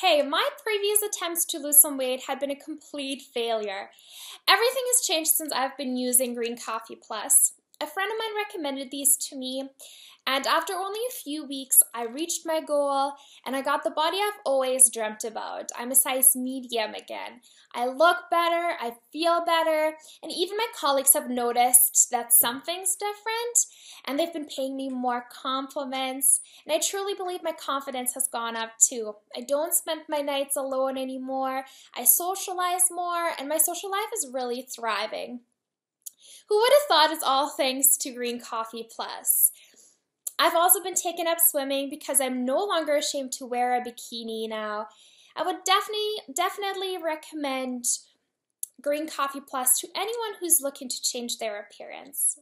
Hey, my previous attempts to lose some weight had been a complete failure. Everything has changed since I've been using Green Coffee Plus. A friend of mine recommended these to me, and after only a few weeks, I reached my goal and I got the body I've always dreamt about. I'm a size medium again. I look better, I feel better, and even my colleagues have noticed that something's different and they've been paying me more compliments. And I truly believe my confidence has gone up too. I don't spend my nights alone anymore, I socialize more, and my social life is really thriving. Who would have thought it's all thanks to Green Coffee Plus? I've also been taken up swimming because I'm no longer ashamed to wear a bikini now. I would definitely definitely recommend Green Coffee Plus to anyone who's looking to change their appearance.